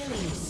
Killing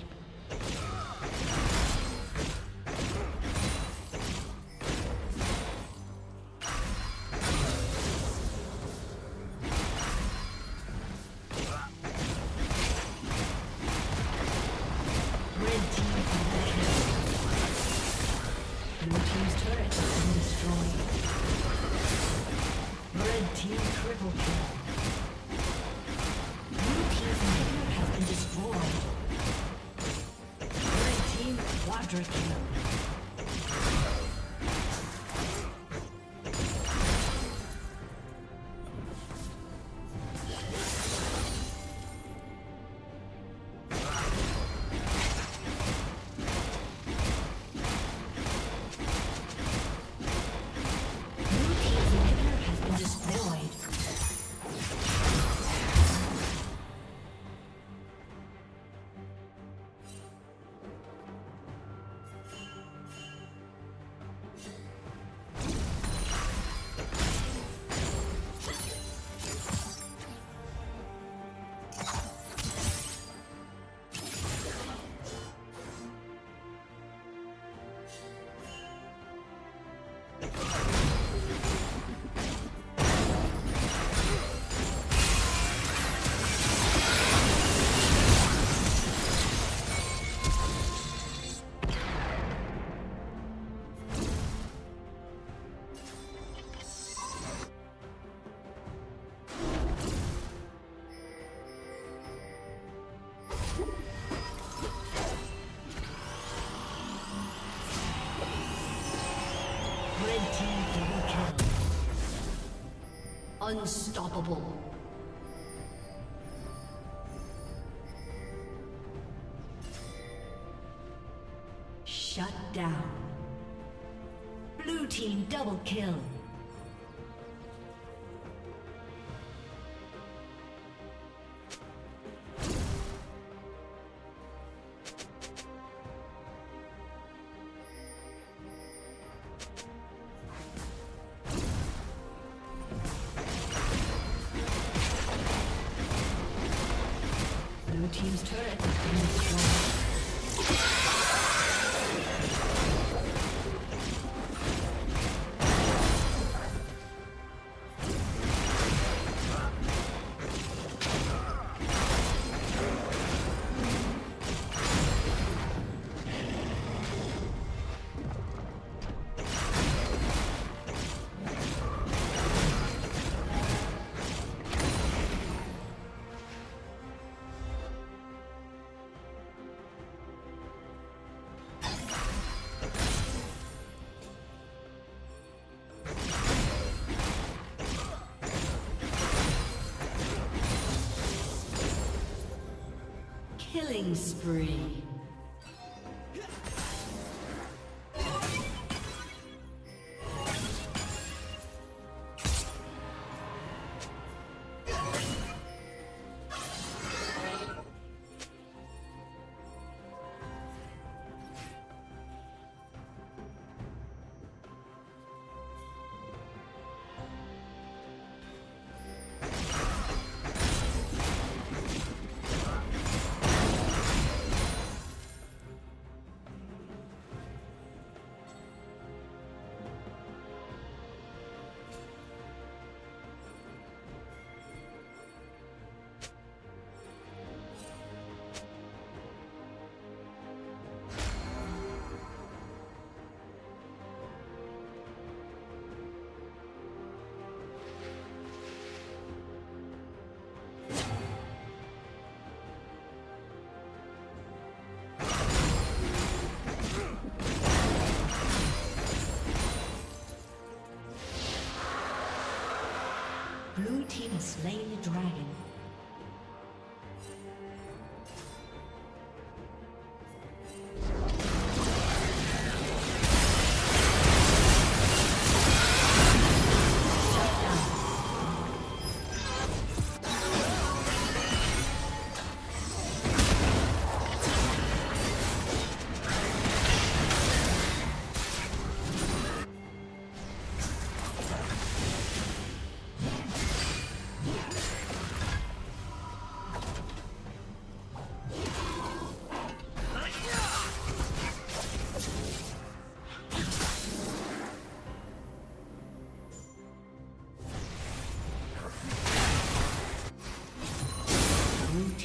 Unstoppable. Shut down. Blue team double kill. Killing spree. Slain the dragon.